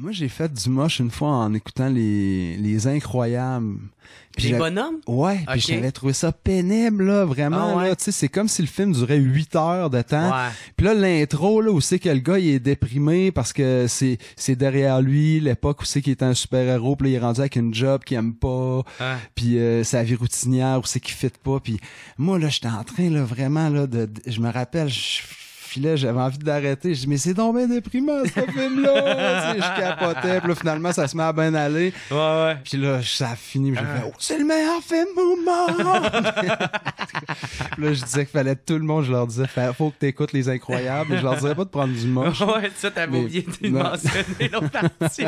Moi, j'ai fait du moche une fois en écoutant les, les Incroyables. Puis Les bonhommes? Ouais, puis Ok. j'avais trouvé ça pénible, là, vraiment. Ah ouais? là. Tu sais, c'est comme si le film durait 8 heures de temps. Ouais. Puis là, l'intro, là, où c'est que le gars, il est déprimé parce que c'est, c'est derrière lui, l'époque où c'est qu'il est un super-héros, puis là, il est rendu avec une job qu'il aime pas, Ouais. puis euh, sa vie routinière, où c'est qu'il fit pas. Puis moi, là, j'étais en train, là, vraiment, là, de, de- je me rappelle, je filais, j'avais envie d'arrêter. Je dis, mais c'est donc bien déprimant, ce film-là. Tu sais, je capotais, puis là, finalement, ça se met à bien aller. Ouais, ouais. Puis là, ça a fini. puis J'ai fait, oh, c'est le meilleur film au monde! Puis là, je disais qu'il fallait tout le monde, je leur disais, faut que t'écoutes Les Incroyables. Et je leur disais pas de prendre du moche. Ouais, ça, t'avais Mais- oublié de mentionner l'autre partie.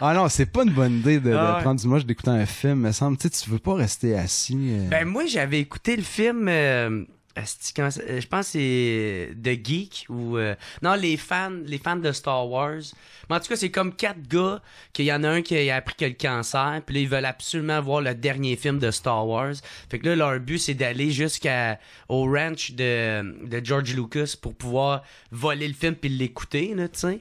Ah non, c'est pas une bonne idée de, de Ah prendre du moche d'écouter un film, me semble. Tu sais, tu veux pas rester assis. euh. Ben moi j'avais écouté le film euh, euh, je pense que c'est The Geek ou euh, non les fans les fans de Star Wars. Mais en tout cas, c'est comme quatre gars qu'il y en a un qui a appris que le cancer, puis là ils veulent absolument voir le dernier film de Star Wars. Fait que là leur but c'est d'aller jusqu'à au ranch de de George Lucas pour pouvoir voler le film puis l'écouter là, tu sais.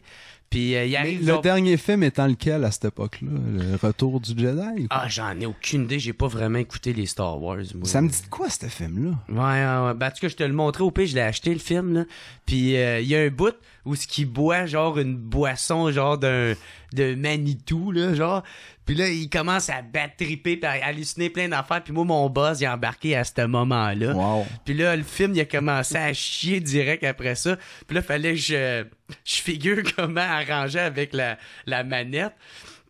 Puis euh, il Mais arrive le dernier film étant lequel à cette époque-là? Le Retour du Jedi? Ah, j'en ai aucune idée, j'ai pas vraiment écouté les Star Wars moi. Ça me dit de quoi, ce film-là? Ouais. Ben, en tout cas, je te le montrais au pire, je l'ai acheté le film, là. Puis euh, il y a un bout où ce qui boit genre une boisson genre d'un de Manitou là, genre. Puis là, il commence à battre triper puis à halluciner plein d'affaires. Puis moi, mon boss, il a embarqué à ce moment-là. Wow. Puis là, le film, il a commencé à chier direct après ça. Puis là, fallait que je, je figure comment arranger avec la, la manette.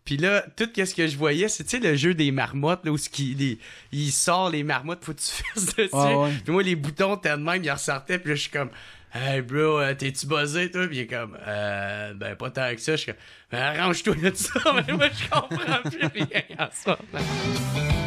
Puis là, tout ce que je voyais, c'est, tu sais, le jeu des marmottes, là, où les- il sort les marmottes, faut que tu fasses dessus. Ah ouais. Puis moi, les boutons, t'as de même, ils ressortaient, puis là, je suis comme, hey bro, euh, t'es-tu buzzé, toi? Puis il est comme, euh, ben, pas tant que ça. Je suis comme, ben, arrange-toi de ça, mais moi, je comprends plus rien en ce